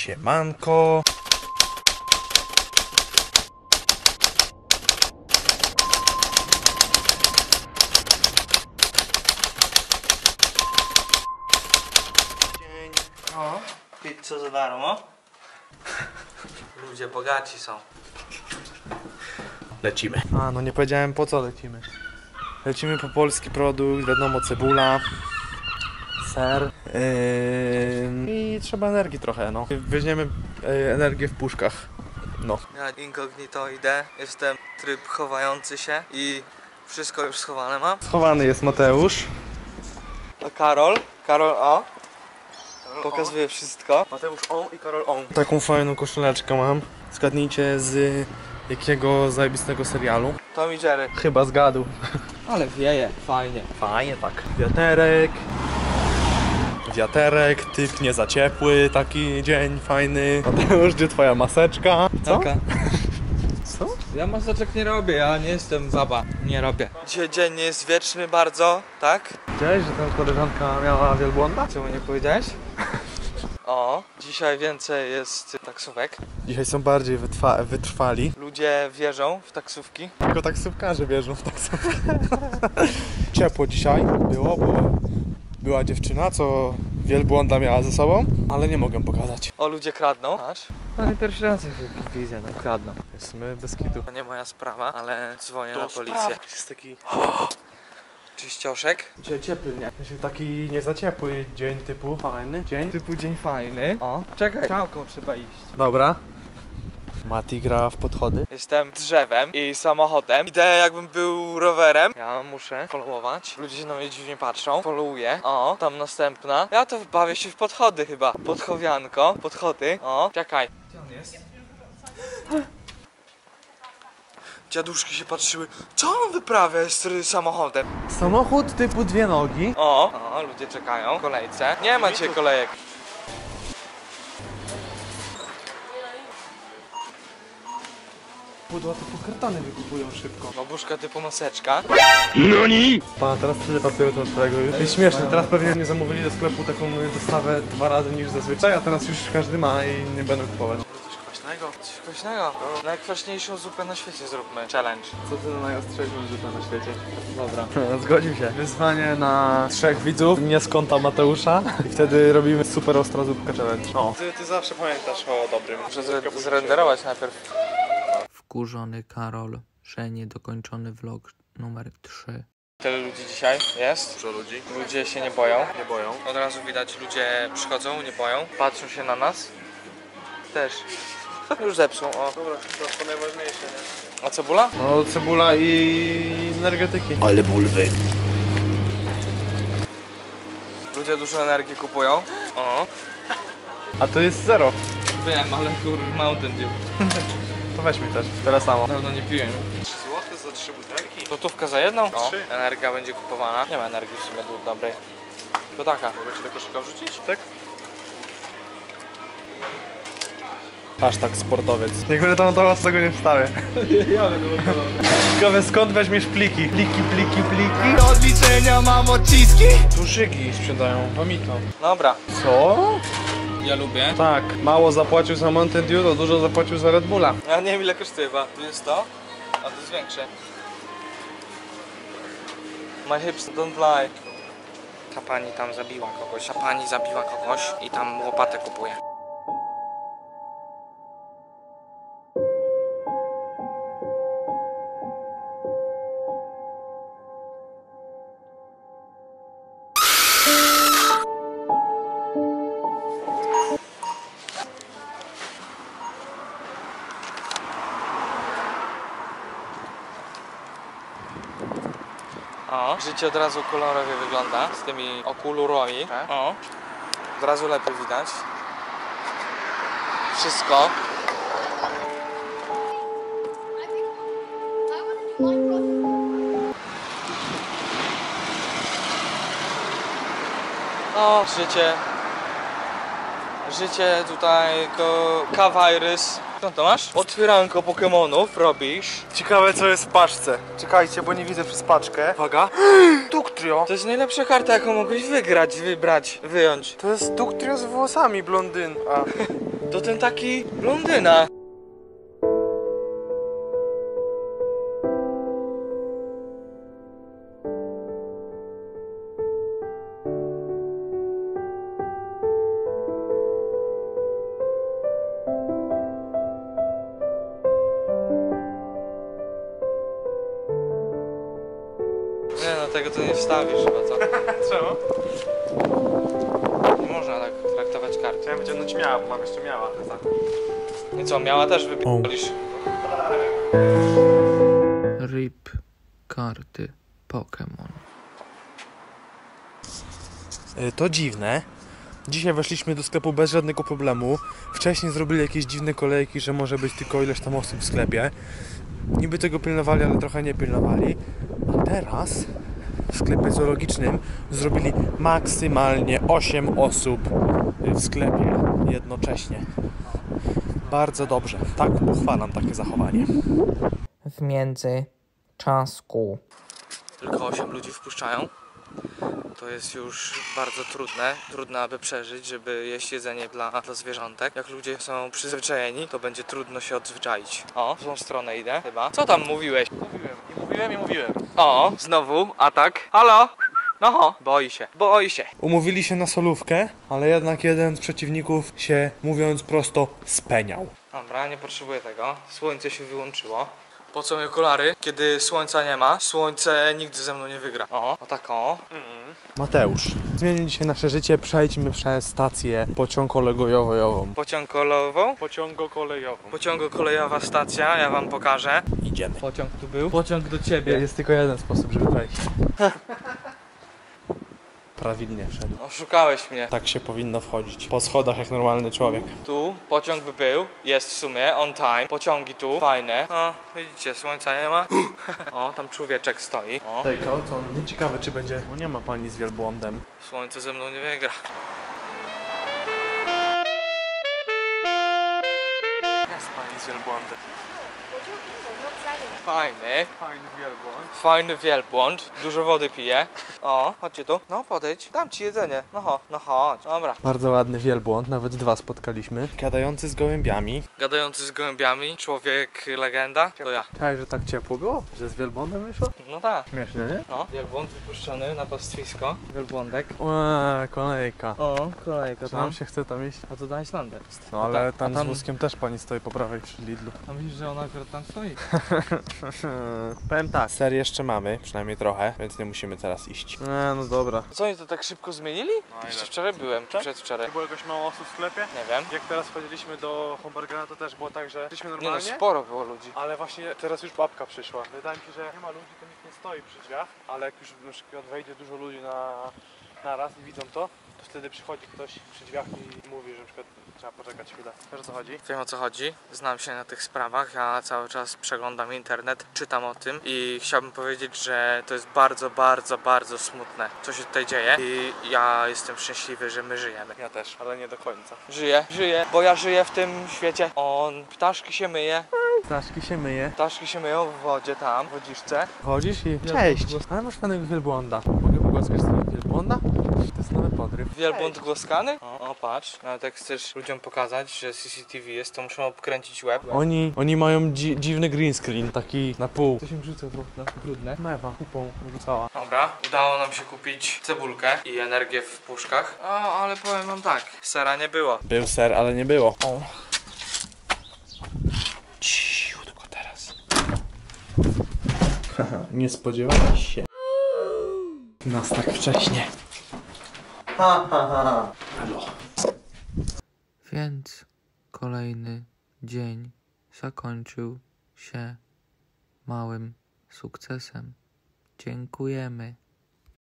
Siemanko. Dzień. O, pizza za darmo. Ludzie bogaci są. Lecimy. A, no nie powiedziałem po co lecimy. Lecimy po polski produkt, wiadomo, cebula, ser yy, i trzeba energii trochę, no. Weźmiemy yy, energię w puszkach. No. Ja incognito idę, jestem tryb chowający się i wszystko już schowane mam. Schowany jest Mateusz. A Karol? Karol o. Pokazuje wszystko. Mateusz on i Karol on. Taką fajną koszuleczkę mam. Zgadnijcie z jakiego zajebistego serialu. Tom i Jerry. Chyba zgadł. Ale wieje, fajnie. Fajnie tak. Wiaterek. Wiaterek, typ nie za ciepły, taki dzień fajny. Mateusz, gdzie twoja maseczka? Co? Taka. Co? Ja maseczek nie robię, ja nie jestem baba. Nie robię. Dzisiaj dzień jest wieczny bardzo, tak? Widziałeś, że tam koleżanka miała wielbłąda? Czemu nie powiedziałeś? O, dzisiaj więcej jest taksówek. Dzisiaj są bardziej wytrwa wytrwali. Ludzie wierzą w taksówki. Tylko taksówkarze wierzą w taksówkę. Ciepło dzisiaj było, bo była dziewczyna, co wielbłąda miała ze sobą, ale nie mogę pokazać. O, ludzie kradną. Masz? No nie pierwszy raz widzę, no kradną. Jesteśmy bez kitu. To nie moja sprawa, ale dzwonię na policję. Jest taki Czyścioszek. Dzisiaj ciepły, nie? Znaczy taki nie za ciepły dzień typu fajny dzień. Typu dzień fajny. O, czekaj. Czałką trzeba iść. Dobra. Mati gra w podchody. Jestem drzewem i samochodem. Idę jakbym był rowerem. Ja muszę followować. Ludzie się na mnie dziwnie patrzą. Followuję. O, tam następna. Ja to bawię się w podchody chyba. Podchowianko. Podchody. O, czekaj. Gdzie on jest? Dziaduszki się patrzyły. Co on wyprawia z samochodem? Samochód typu dwie nogi. O, o, ludzie czekają w kolejce. Nie ma dzisiaj kolejek. Pudła typu kartony wykupują szybko. Babuszka typu maseczka. Pa, teraz tyle papieru to tego już. Jest śmieszne, teraz pewnie nie zamówili do sklepu taką dostawę dwa razy niż zazwyczaj, a teraz już każdy ma i nie będą kupować. Coś kwaśnego? Coś kwaśnego. Najkwaśniejszą zupę na świecie zróbmy. Challenge. Co ty na najostrzejszą zupę na świecie? Dobra. Zgodził się. Wyzwanie na trzech widzów, mnie z konta Mateusza i wtedy robimy super ostra zupka challenge. O. Ty, ty zawsze pamiętasz o dobrym. Muszę zre- zrenderować najpierw. Wkurzony Karol, że niedokończony vlog numer 3. Tyle ludzi dzisiaj jest. Dużo ludzi. Ludzie się nie boją. Nie boją. Od razu widać, ludzie przychodzą, nie boją. Patrzą się na nas. Też. Już zepsuł, o. Dobra, to, to najważniejsze, nie? A cebula? No cebula i energetyki. Ludzie dużo energii kupują. O. A to jest zero. Wiem, ale kur Mountain Dew. To weź mi też. Tyle samo. Dawno nie piłem. 3 zł za 3 butelki? Złotówka za jedną? Trzy. Energia będzie kupowana. Nie ma energii w sumie dobrej. To taka. Mogę ci do koszyka wrzucić? Tak. Hashtag sportowiec. Jak będę tam to z tego nie wstawię. Ja będę Ciekawe skąd weźmiesz pliki? Pliki, pliki, pliki. Do odliczenia mam odciski Tuszyki sprzedają. Vomito. Dobra. Co? Ja lubię. Tak. Mało zapłacił za Mountain Dew, to dużo zapłacił za Red Bulla. Ja nie wiem ile kosztuje chyba. Tu jest to, a to jest większe. My hips don't lie. Ta pani tam zabiła kogoś. Ta pani zabiła kogoś i tam łopatę kupuje. Życie od razu kolorowie wygląda z tymi okulurami. O, od razu lepiej widać. Wszystko. No, życie. Życie tutaj, kawajrys. Co to masz? Otwieranko Pokemonów robisz. Ciekawe co jest w paczce. Czekajcie, bo nie widzę przez paczkę. Uwaga. Duktrio. To jest najlepsza karta, jaką mogłeś wygrać, wybrać, wyjąć. To jest Duktrio z włosami blondyn. A. To ten taki blondyna. Tego to nie wstawisz chyba, co? Czemu? Nie można tak traktować karty. Chciałem wyciągnąć miała, bo mam jeszcze miała. I co, miała też wypierdolisz? RIP karty Pokémon. Y, To dziwne. Dzisiaj weszliśmy do sklepu bez żadnego problemu. Wcześniej zrobili jakieś dziwne kolejki, że może być tylko ileś tam osób w sklepie. Niby tego pilnowali, ale trochę nie pilnowali. A teraz w sklepie zoologicznym zrobili maksymalnie 8 osób w sklepie jednocześnie. Bardzo dobrze. Tak pochwalam takie zachowanie. W międzyczasku. Tylko 8 ludzi wpuszczają. To jest już bardzo trudne. Trudne, aby przeżyć, żeby jeść jedzenie dla, dla zwierzątek. Jak ludzie są przyzwyczajeni, to będzie trudno się odzwyczaić. O, w tą stronę idę chyba. Co tam mówiłeś? Mówiłem, mówiłem, i mówiłem. O, znowu atak. Halo? No, ho, boi się, boi się. Umówili się na solówkę, ale jednak jeden z przeciwników się, mówiąc prosto, speniał. Dobra, nie potrzebuję tego. Słońce się wyłączyło. Po co mi okulary? Kiedy słońca nie ma, słońce nigdy ze mną nie wygra. O, o tak o. Mateusz, zmieni dzisiaj nasze życie, przejdźmy przez stację pociągowo-kolejową. Pociąg kolejową. Pociągo-kolejową. Pociągo-kolejowa stacja, ja wam pokażę. Idziemy. Pociąg tu był. Pociąg do ciebie. Jest tylko jeden sposób, żeby wejść. Prawidłnie wszedł. Oszukałeś mnie. Tak się powinno wchodzić. Po schodach jak normalny człowiek. Tu pociąg by był, jest w sumie, on time. Pociągi tu, fajne. O, widzicie, słońca nie ma. O, tam człowieczek stoi. O, Tej to nie ciekawe czy będzie... No nie ma pani z wielbłądem. słońce ze mną nie wygra. Jest pani z wielbłądem. Fajny, Fajny wielbłąd. fajny wielbłąd, dużo wody pije. O, chodźcie tu. No, podejdź, dam ci jedzenie. No ho, no chodź, dobra. Bardzo ładny wielbłąd, nawet dwa spotkaliśmy. Gadający z gołębiami. Gadający z gołębiami, człowiek legenda, to ja. Tak, że tak ciepło było? Że z wielbłądem wyszło? No tak. Śmiesznie, nie? No, wielbłąd wypuszczony na pastwisko. Wielbłądek. Eee, kolejka. O, kolejka Czy nam się chce tam iść? A to Islander jest. No ale a tam, tam z wózkiem też pani stoi po prawej przy Lidlu. A widzisz, że ona akurat tam stoi? Powiem tak. Ser jeszcze mamy, przynajmniej trochę, więc nie musimy teraz iść. Nie, no dobra. Co oni to tak szybko zmienili? Jeszcze wczoraj byłem, czy Tak? przedwczoraj. Było jakoś mało osób w sklepie? Nie wiem. Jak teraz wchodziliśmy do Homburgera, to też było tak, że szliśmy Nie no, normalnie. sporo było ludzi. Ale właśnie teraz już babka przyszła. Wydaje mi się, że jak nie ma ludzi, to nikt nie stoi przy drzwiach, ale jak już na przykład wejdzie dużo ludzi na, na raz i widzą to, to wtedy przychodzi ktoś przy drzwiach i mówi, że na przykład trzeba poczekać chwilę. Wiesz o co chodzi? Wiem o co chodzi, znam się na tych sprawach, ja cały czas przeglądam internet, czytam o tym i chciałbym powiedzieć, że to jest bardzo, bardzo, bardzo smutne, co się tutaj dzieje i ja jestem szczęśliwy, że my żyjemy. Ja też, ale nie do końca. Żyję, żyję, bo ja żyję w tym świecie. On, ptaszki się myje, Ptaszki się myje. ptaszki się myją w wodzie tam, w wodziszce. Chodzisz i... Cześć! Ale masz fajnego wielbłąda. Mogę pogłaskać tego wielbłąda? Nowy podryw. Wielbłąd głoskany? O, o, patrz, nawet jak chcesz ludziom pokazać, że CCTV jest, to muszą obkręcić łeb. Oni, oni mają dzi dziwny green screen, taki na pół. To się rzuca trochę brudne. Mewa kupą rzucała. Dobra, udało nam się kupić cebulkę i energię w puszkach. O, ale powiem wam tak, sera nie było. Był ser, ale nie było. O. Cichutko teraz. nie spodziewałeś się. Nas tak wcześnie. Więc kolejny dzień zakończył się małym sukcesem. Dziękujemy.